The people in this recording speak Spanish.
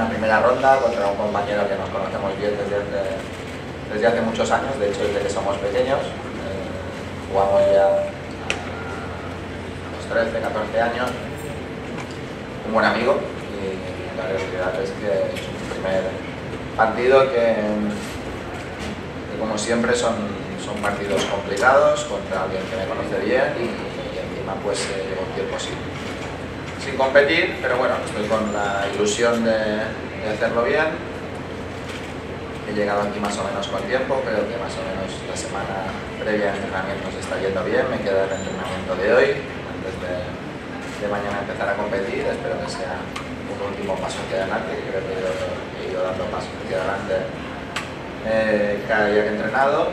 una primera ronda contra un compañero que nos conocemos bien desde hace, desde hace muchos años, de hecho desde que somos pequeños. Eh, jugamos ya a los 13, 14 años. Un buen amigo y la realidad es que es un primer partido que, como siempre son, son partidos complicados contra alguien que me conoce bien y, encima pues eh, llevo tiempo sin, sin competir, pero bueno, estoy con la ilusión de, hacerlo bien. He llegado aquí más o menos con tiempo, creo que más o menos la semana previa de entrenamiento se está yendo bien, me queda el entrenamiento de hoy, antes de, de mañana empezar a competir, espero que sea un último paso hacia adelante, creo que he ido, he ido dando pasos hacia adelante eh, cada día que he entrenado